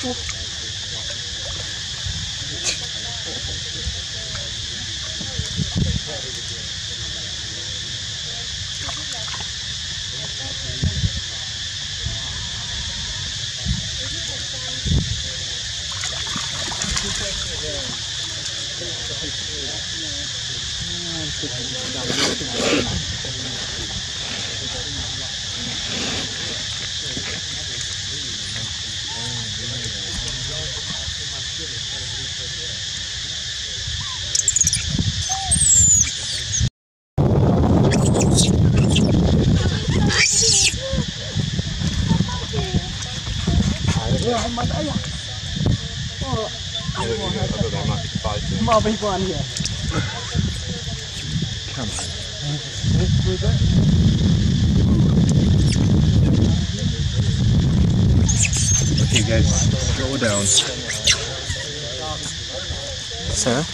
Oh. Mobile one here. Okay guys, slow down. Sir?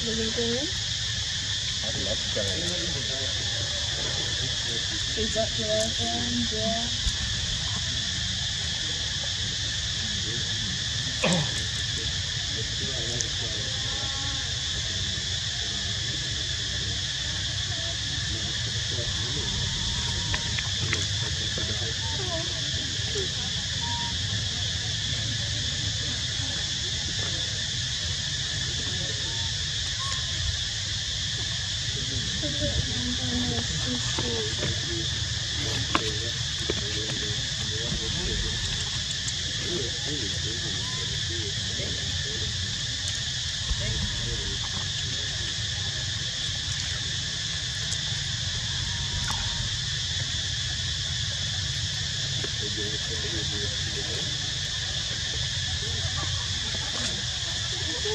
can. Living green. Is that your friend? Yeah.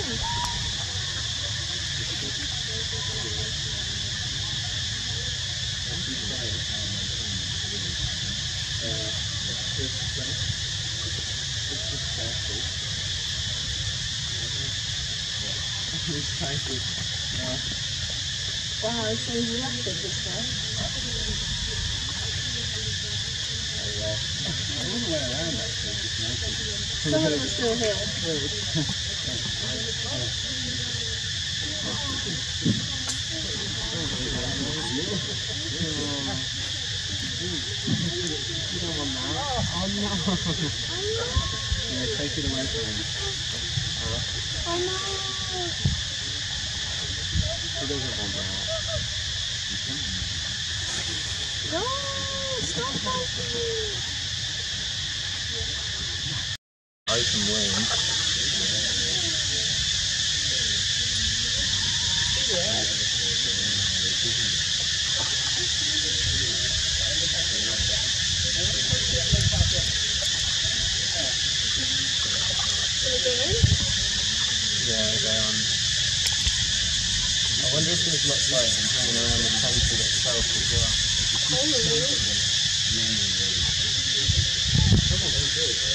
Wow, it's so rapid this way. Some of them are still here. Yeah, take it. Oh. Yeah, they um. I wonder if there's lots like hanging around the temple itself as well.